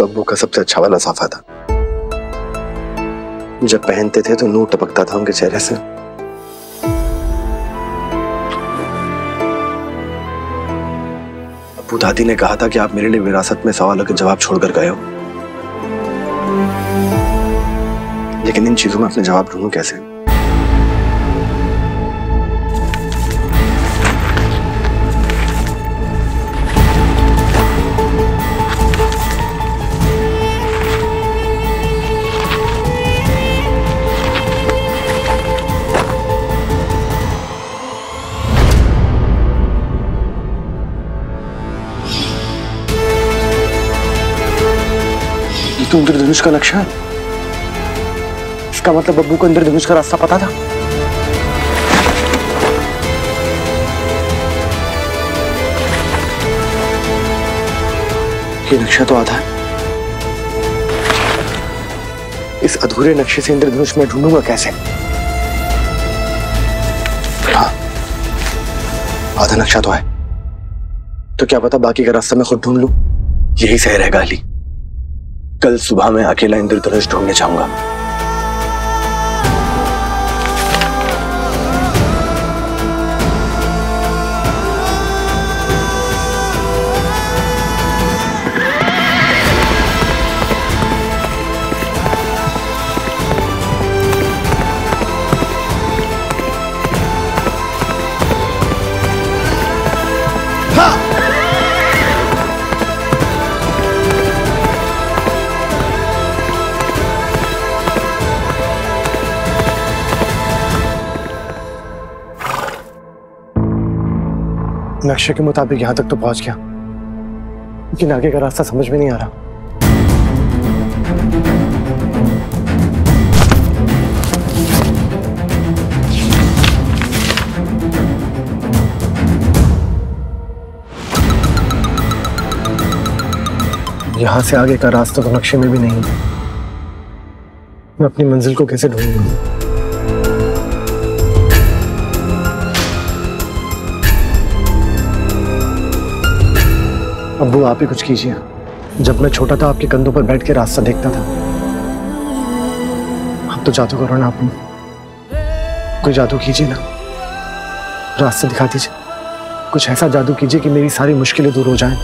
तो अब्बू का सबसे अच्छा वाला साफा था। जब पहनते थे तो नूर टपकता था उनके चेहरे से। अब्बू दादी ने कहा था कि आप मेरे लिए विरासत में सवालों के जवाब छोड़कर गए हो। लेकिन इन चीज़ों में अपने जवाब ढूंढूं कैसे? तो इंद्रधनुष का नक्शा इसका मतलब अब्बू को इंद्रधनुष का रास्ता पता था? ये नक्शा तो आधा है। इस अधूरे नक्शे से इंद्रधनुष में ढूंढूँगा कैसे? हाँ। आधा नक्शा तो है। तो क्या पता बाकी का रास्ता मैं खुद ढूंढ लू? यही सही रहेगा, अली। कल सुबह मैं अकेला इंद्रधनुष ढूँढने जाऊँगा। नक्शे के मुताबिक यहाँ तक तो पहुँच गया। लेकिन आगे का रास्ता समझ में नहीं आ रहा। यहाँ से आगे का रास्ता तो नक्शे में भी नहीं। है मैं अपनी मंजिल को कैसे ढूंढूँगा अब्बू आप ही कुछ कीजिए। जब मैं छोटा था, आपके कंधों पर बैठ के रास्ता देखता था। अब तो जादू करो ना, आप कोई जादू कीजिए ना। रास्ता दिखा दीजिए। कुछ ऐसा जादू कीजिए कि मेरी सारी मुश्किलें दूर हो जाएँ।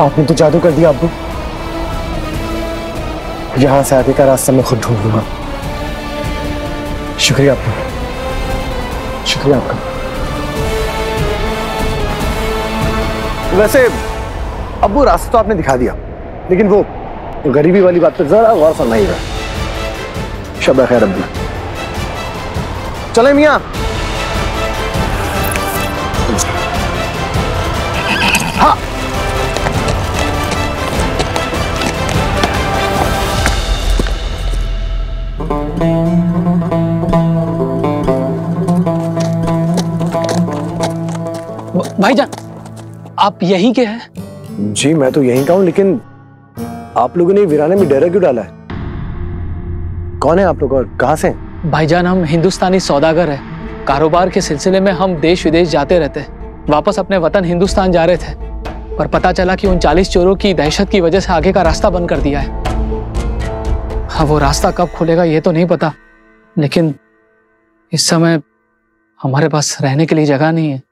आपने तो जादू कर दिया अबू यहाँ से आगे का रास्ता मैं खुद ढूंढ लूँगा शुक्रिया आपका। शुक्रिया आपका। वैसे, अब्बू, रास्ता तो आपने दिखा दिया, लेकिन वो गरीबी वाली बात पे जरा गौर फरमाइएगा। शब खैर, अब्बू। चले मियाँ। भाईजान आप यही के हैं? जी मैं तो यहीं का हूँ लेकिन आप लोगों ने वीराने में डेरा क्यों डाला है? कौन है आप लोग और कहाँ से? भाईजान हम हिंदुस्तानी सौदागर हैं। कारोबार के सिलसिले में हम देश विदेश जाते रहते हैं। वापस अपने वतन हिंदुस्तान जा रहे थे पर पता चला कि उन चालीस चोरों की दहशत की वजह से आगे का रास्ता बंद कर दिया है। हाँ वो रास्ता कब खुलेगा ये तो नहीं पता लेकिन इस समय हमारे पास रहने के लिए जगह नहीं है।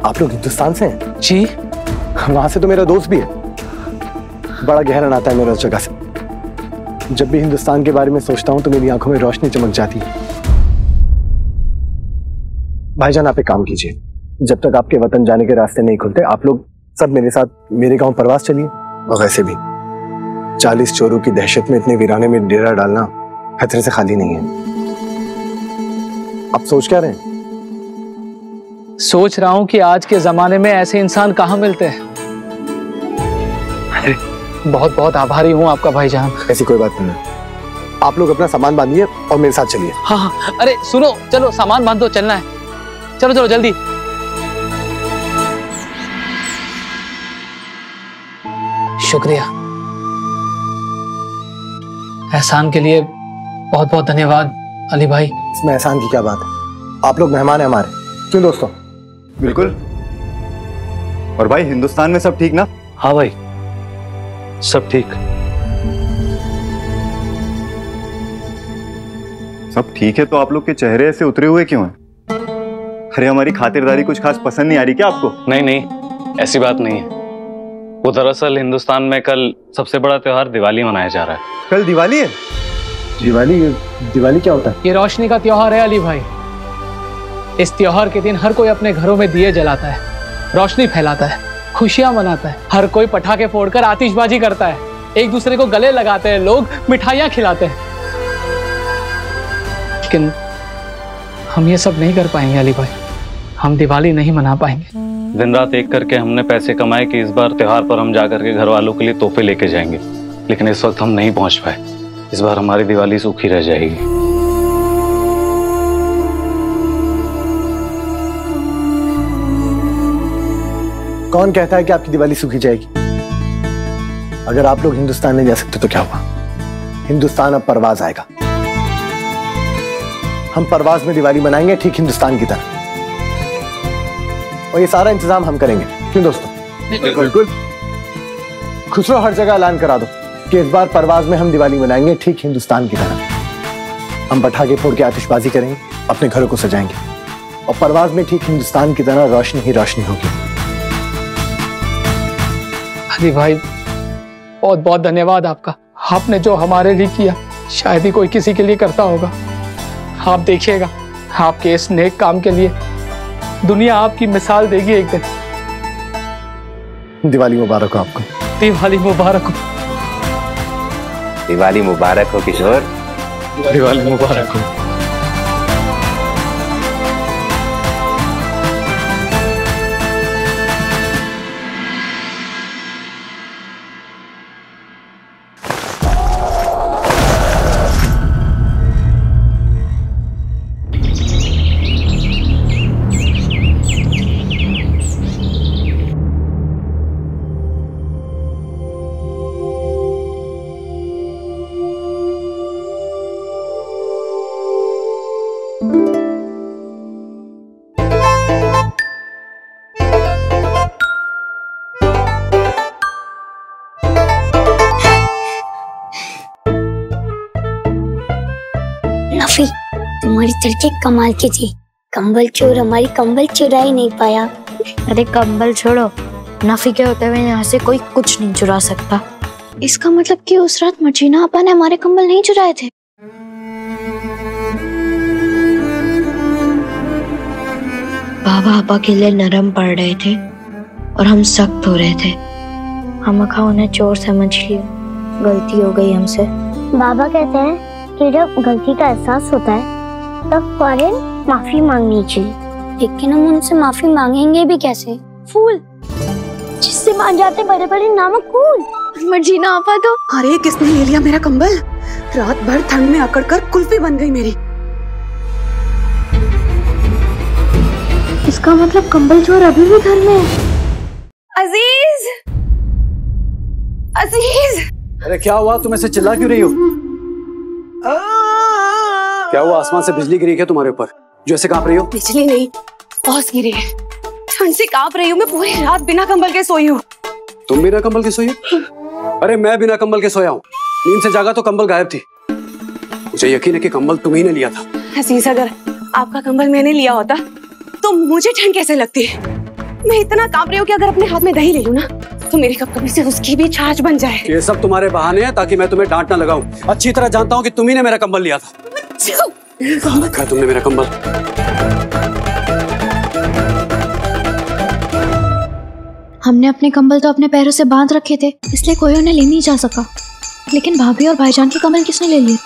आप लोग हिंदुस्तान से हैं? जी। वहाँ से तो मेरा दोस्त भी है। बड़ा गहरा नाता है मेरा उस जगह से। जब भी हिंदुस्तान के बारे में सोचता हूँ तो मेरी आँखों में रोशनी चमक जाती है। भाईजान आप एक काम कीजिए। जब तक आपके वतन जाने के रास्ते नहीं खुलते आप लोग सब मेरे साथ मेरे गाँव प्रवास चलिए। और वैसे भी चालीस चोरों की दहशत में इतने वीराने में डेरा डालना खतरे से खाली नहीं है। आप सोच क्या रहे हैं? सोच रहा हूँ कि आज के जमाने में ऐसे इंसान कहाँ मिलते हैं। अरे बहुत बहुत आभारी हूँ आपका भाईजान। ऐसी कोई बात नहीं। आप लोग अपना सामान बांधिए और मेरे साथ चलिए। हाँ हाँ अरे सुनो चलो सामान बाँध दो चलना है। चलो चलो जल्दी। शुक्रिया। एहसान के लिए बहुत बहुत धन्यवाद। अली भाई। इसमें एहसान की क्या बात है? आप लोग मेहमान हैं हमारे। क्यों दोस्तों? बिल्कुल। और भाई हिंदुस्तान में सब ठीक ना? हाँ भाई सब ठीक। सब ठीक है तो आप लोग के चेहरे ऐसे उतरे हुए क्यों हैं? अरे हमारी खातिरदारी कुछ खास पसंद नहीं आ रही क्या आपको? नहीं नहीं ऐसी बात नहीं है। वो दरअसल हिंदुस्तान में कल सबसे बड़ा त्योहार दिवाली मनाया जा रहा है। कल दिवाली है? दिवाली दिवाली क्या होता है? ये रोशनी का त्योहार है अली भाई। इस त्योहार के दिन हर कोई अपने घरों में दिए जलाता है रोशनी फैलाता है खुशियाँ मनाता है हर कोई पटाखे फोड़कर आतिशबाजी करता है एक दूसरे को गले लगाते हैं लोग मिठाइयाँ खिलाते हैं। लेकिन हम ये सब नहीं कर पाएँगे अली भाई हम दिवाली नहीं मना पाएँगे। दिन रात एक करके हमने पैसे कमाए कि इस बार त्योहार पर हम जाकर के घर वालों के लिए तोहफे लेके जाएँगे लेकिन इस वक्त हम नहीं पहुँच पाए। इस बार हमारी दिवाली सूखी रह जाएगी। कौन कहता है कि आपकी दिवाली सूखी जाएगी? अगर आप लोग हिंदुस्तान नहीं जा सकते तो क्या हुआ? हिंदुस्तान अब परवाज आएगा। हम परवाज में दिवाली मनाएँगे ठीक हिंदुस्तान की तरह। और ये सारा इंतज़ाम हम करेंगे। क्यों दोस्तों? बिल्कुल। खुसरो हर जगह ऐलान करा दो। कि इस बार परवाज में हम दिवाली मनाएँगे ठीक हिंदुस्तान की तरह। हम पटाखे फोड़ के आतिशबाजी करेंगे अपने घरों को सजाएँगे। और परवाज में ठीक हिंदुस्तान की तरह रोशनी ही रोशनी होगी। अली भाई बहुत बहुत धन्यवाद आपका। आपने जो हमारे लिए किया शायद ही कोई किसी के लिए करता होगा। आप देखिएगा आपके इस नेक काम के लिए दुनिया आपकी मिसाल देगी एक दिन। दिवाली मुबारक हो आपको। दिवाली मुबारक हो। दिवाली मुबारक हो किशोर। दिवाली मुबारक हो। तुम्हारी के कमाल की थी। कंबल चोर हमारी कंबल चुरा ही नहीं पाया। अरे कंबल छोड़ो नफी के होते हुए यहाँ से कोई कुछ नहीं चुरा सकता। इसका मतलब कि उस रात मर्जीना आपा ने हमारे कंबल नहीं चुराए थे? बाबा आपा के लिए नरम पड़ रहे थे और हम सख्त हो रहे थे। हम खा उन्हें चोर समझ लिया गलती हो गई हमसे। बाबा कहते हैं कि जब गलती का एहसास होता है तब फ़ौरन माफ़ी मांगनी चाहिए लेकिन हम उनसे माफ़ी मांगेंगे भी कैसे? फूल! जिससे मान जाते बड़े बड़े नामक फूल। मर्जीना आपा तो अरे किसने ले लिया मेरा कंबल? रात भर ठंड में अकड़ कर कुल्फी बन गई मेरी। इसका मतलब कंबल चोर अभी भी घर में है। अज़ीज़! अज़ीज़! अरे क्या हुआ? तुम ऐसे चिल्ला क्यों रही हो? क्या हुआ आसमान से बिजली गिरी क्या तुम्हारे ऊपर? जो ऐसे काँप रही हो। बिजली नहीं औस गिरी है। ठंड से काँप रही हूँ मैं पूरी रात बिना कंबल के सोई हूँ। तुम बिना कंबल के सोई हो? अरे मैं बिना कंबल के सोया हूँ। नींद से जागा तो कंबल गायब थी। मुझे यकीन है कि कंबल तुम्ही ने लिया था। हसीस अगर आपका कंबल मैंने लिया होता तो मुझे ठंड कैसे लगती? है मैं इतना काँप रही हूँ कि अगर अपने हाथ में दही ले लूँ ना तो मेरी कपकपी से उसकी भी छाछ बन जाए। ये सब तुम्हारे बहाने हैं ताकि मैं तुम्हें डांट ना लगाऊँ। अच्छी तरह जानता हूँ कि तुम्ही ने मेरा कंबल लिया था। कहाँ रखा है तुमने मेरा कंबल। हमने अपने कंबल तो अपने पैरों से बाँध रखे थे, इसलिए कोई उन्हें ले नहीं जा सका। लेकिन भाभी और भाईजान के कंबल किसने ले लिए?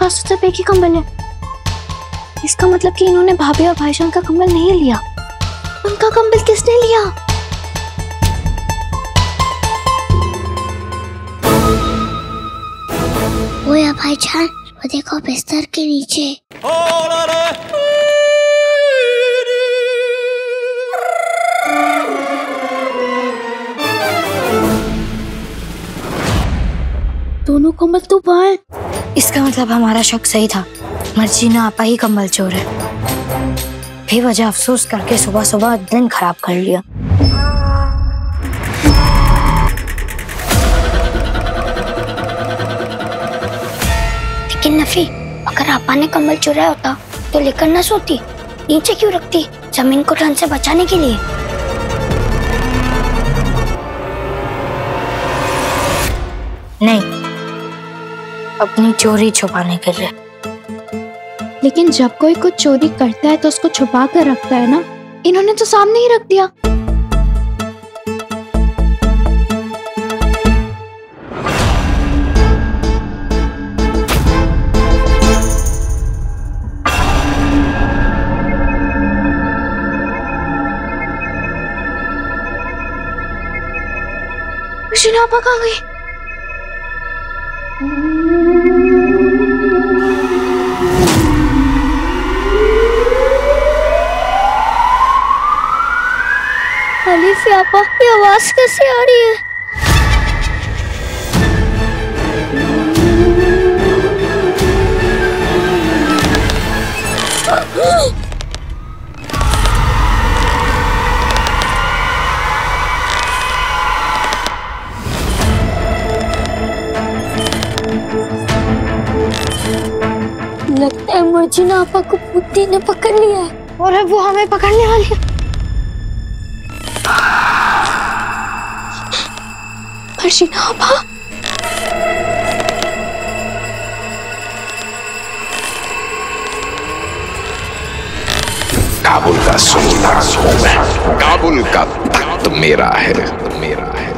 पास तो सिर्फ़ एक ही कंबल है। इसका मतलब कि इन्होंने भाभी और भाईजान का कंबल नहीं लिया। उनका कंबल किसने लिया? वो या भाईजान वो देखो बिस्तर के नीचे। दोनों कंबल तो बाहर। इसका मतलब हमारा शक सही था। मर्जीना आपा ही कंबल चोर है। बेवजह अफसोस करके सुबह सुबह दिन खराब कर लिया। लेकिन नफी, अगर आपा ने कंबल चुराया होता तो लेकर ना सोती। नीचे क्यों रखती? ज़मीन को ठंड से बचाने के लिए। नहीं, अपनी चोरी छुपाने के लिए। लेकिन जब कोई कुछ चोरी करता है तो उसको छुपा कर रखता है ना? इन्होंने तो सामने ही रख दिया। कहाँ गई? अलीफ आपा ये आवाज़ कैसे आ रही है, लगता है मर्जिना आपा को बुद्धि ने पकड़ लिया है। और अब वो हमें पकड़ने वाली है। मर्जिना आपा काबुल का सुल्तान हूँ मैं। काबुल का तख्त मेरा है। मेरा है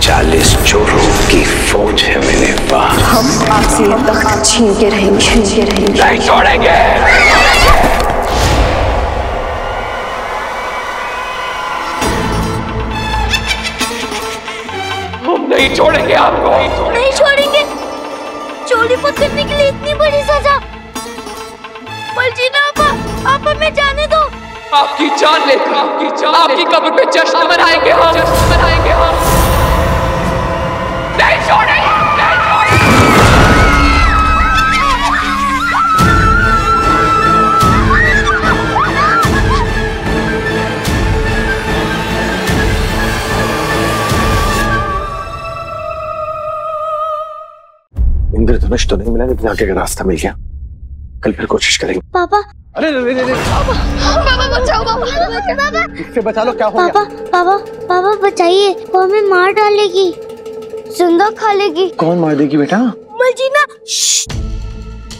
चालीस चोरों की फौज है मेरे पास। हम आपसे तख्त छीन के रहेंगे। छीन के रहेंगे नहीं छोड़ेंगे नहीं छोड़ेंगे आपको। नहीं छोड़ेंगे। चोरी करने के लिए इतनी बड़ी सजा। मर्जिना आपा आप हमें जाने दो। आपकी जान लेकर आपकी जान आपकी कब्र पे जश्न मनाएँगे हम। जश्न मनाएँगे हम। नहीं छोड़ेंगे। इंद्रधनुष तो नहीं मिला लेकिन आगे का रास्ता मिल गया। कल फिर कोशिश करेंगे। पापा। अरे अरे, अरे, अरे, पापा। बचाओ पापा। इससे बचा लो क्या हो पापा गया? पापा पापा बचाइए। वो हमें मार डालेगी। ज़िंदा खा लेगी। कौन मार देगी बेटा? मर्जीना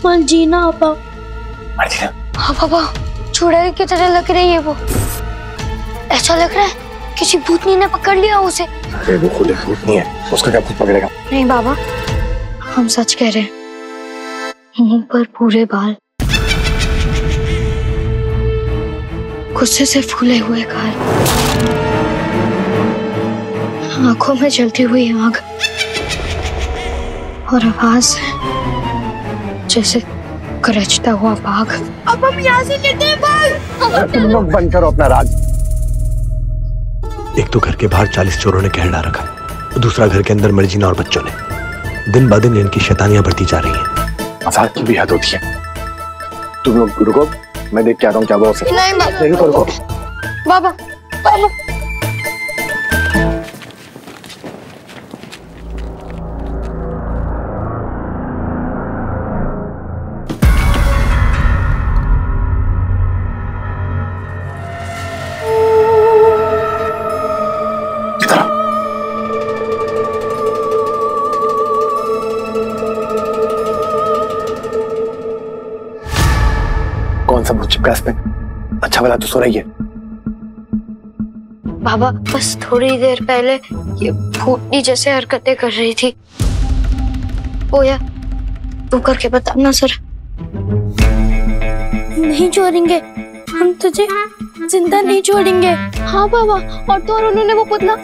मर्जीना आपा मर्जिना हाँ पापा। चुड़ैल की तरह लग रही है वो? ऐसा लग रहा है किसी भूतनी ने पकड़ लिया उसे। अरे वो खुद भूतनी है। उसका क्या खुद पकड़ेगा? नहीं बाबा हम सच कह रहे हैं। मुँह पर पूरे बाल। गुस्से से फूले हुए गाल। आँखों में जलती हुई आग। और आवाज़ जैसे गरजता हुआ बाघ। अब हम यहाँ से लेते हैं भाग तुम लोग बंद करो अपना राज। एक तो घर के बाहर चालीस चोरों ने कहर डाल रखा दूसरा घर के अंदर मर्जीना और बच्चों ने। दिन ब दिन इनकी शैतानियाँ बढ़ती जा रही हैं। मज़ाक की भी हद होती है। तुम लोग रुको मैं देख के आता हूँ क्या बोल सकते नहीं बाबा। नहीं, रुको रुको। बाबा बाबा। कौन सा भूत चिपका है पे। अच्छा वाला तो सो रही है। बाबा बस थोड़ी देर पहले ये फूटनी जैसे हरकतें कर रही थी। ओया तू करके बता ना सर। नहीं छोड़ेंगे हम तुझे ज़िंदा नहीं छोड़ेंगे हाँ बाबा और तो और उन्होंने वो पुतला।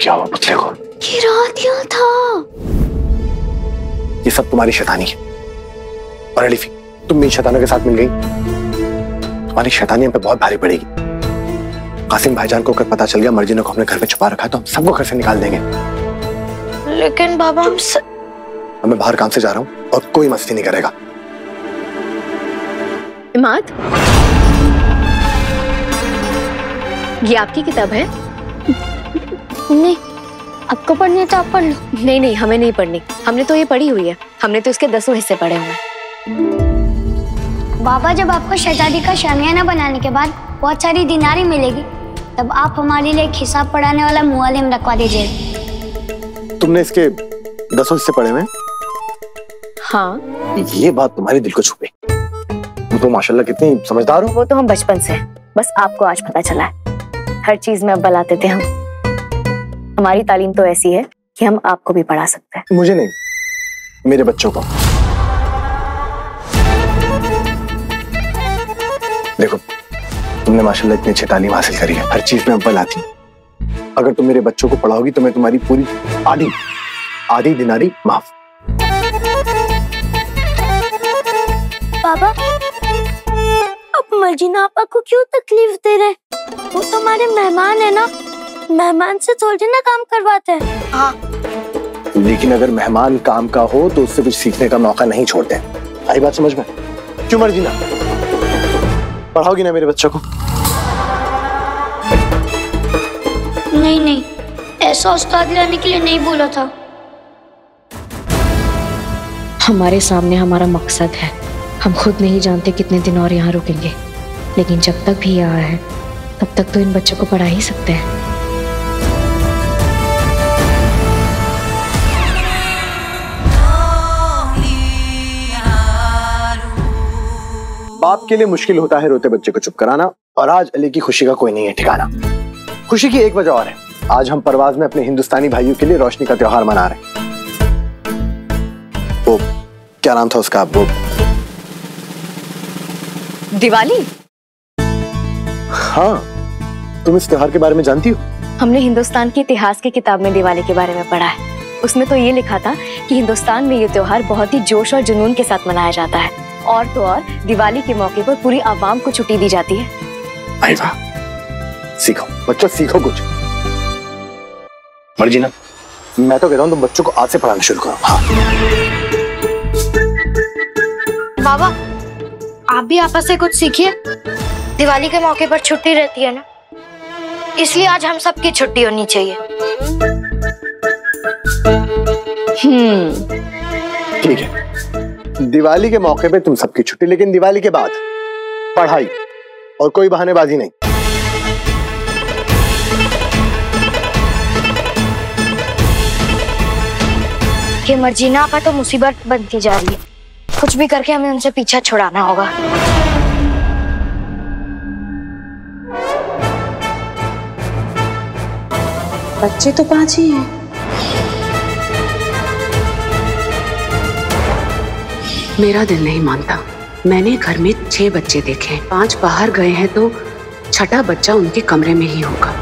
क्या हुआ पुतले को? गिरा दिया था। ये सब तुम्हारी शैतानी है। और अलीफी तुम भी शैतानों के साथ मिल गई। तुम्हारी शैतानी हम पे बहुत भारी पड़ेगी। कासिम भाईजान को अगर पता चल गया मर्जिनों को अपने घर में छुपा रखा है तो हम सबको घर से निकाल देंगे। लेकिन बाबा हम स... मैं बाहर काम से जा रहा हूँ और कोई मस्ती नहीं करेगा। इमाद? ये आपकी किताब है? नहीं। आपको पढ़नी है तो आप पढ़ लो। नहीं नहीं हमें नहीं पढ़नी। हमने तो ये पढ़ी हुई है। हमने तो इसके दसों हिस्से पढ़े हुए हैं। बाबा जब आपको शहजादी का शामियाना बनाने के बाद बहुत सारी दिनारी मिलेगी तब आप हमारे लिए एक हिसाब पढ़ाने वाला मुआलिम रखवा दीजिए। तुमने इसके दसों हिस्से पढ़े हुए हाँ? ये बात तुम्हारे दिल को छुपे। तुम तो माशाल्लाह कितनी समझदार हो। वो तो हम बचपन से हैं। बस आपको आज पता चला है। हर चीज़ में अव्वल आते थे हम। हमारी तालीम तो ऐसी है कि हम आपको भी पढ़ा सकते हैं। मुझे नहीं। मेरे बच्चों को। देखो तुमने माशाल्लाह इतनी अच्छी तालीम हासिल करी है। हर चीज़ में अव्वल आती अगर तुम मेरे बच्चों को पढ़ाओगी तो मैं तुम्हारी पूरी आधी आधी दिनारी माफ़। बाबा आप मर्जीना आपा को क्यों तकलीफ़ दे रहे वो तो हमारे मेहमान है ना। मेहमान से थोड़ी ना काम करवाते हैं। हाँ। लेकिन अगर मेहमान काम का हो तो उससे कुछ सीखने का मौका नहीं छोड़ते। आई बात समझ में? क्यों मर्ज़ी ना। पढ़ाओगी ना मेरे बच्चों को? नहीं नहीं। ऐसा उस्ताद लाने के लिए नहीं बोला था। हमारे सामने हमारा मकसद है। हम खुद नहीं जानते कितने दिन और यहाँ रुकेंगे। लेकिन जब तक भी यहाँ है तब तक तो इन बच्चों को पढ़ा ही सकते हैं। बाप के लिए मुश्किल होता है रोते बच्चे को चुप कराना और आज अली की खुशी का कोई नहीं है ठिकाना। खुशी की एक वजह और है। आज हम परवाज में अपने हिंदुस्तानी भाइयों के लिए रोशनी का त्योहार मना रहे हैं। वो क्या नाम था उसका वो? दिवाली? हाँ तुम इस त्योहार के बारे में जानती हो? हमने हिंदुस्तान के इतिहास की किताब में दिवाली के बारे में पढ़ा है। उसमें तो ये लिखा था कि हिंदुस्तान में ये त्योहार बहुत ही जोश और जुनून के साथ मनाया जाता है। और तो और दिवाली के मौके पर पूरी आवाम को छुट्टी दी जाती है। अरे वाह सीखो बच्चों सीखो कुछ। मर्ज़ी ना। मैं तो कहता हूँ तुम बच्चों को आज से पढ़ाना शुरू करो। हाँ। बाबा आप भी आपस से कुछ सीखिए। दिवाली के मौके पर छुट्टी रहती है ना? इसलिए आज हम सबकी छुट्टी होनी चाहिए। हम्म। ठीक है। दिवाली के मौके पे तुम सबकी छुट्टी लेकिन दिवाली के बाद पढ़ाई और कोई बहानेबाजी नहीं। कि मर्जीना आपा तो मुसीबत बनती जा रही है। कुछ भी करके हमें उनसे पीछा छुड़ाना होगा। बच्चे तो पाँच ही हैं। मेरा दिल नहीं मानता। मैंने घर में छह बच्चे देखे हैं। पाँच बाहर गए हैं तो छठा बच्चा उनके कमरे में ही होगा।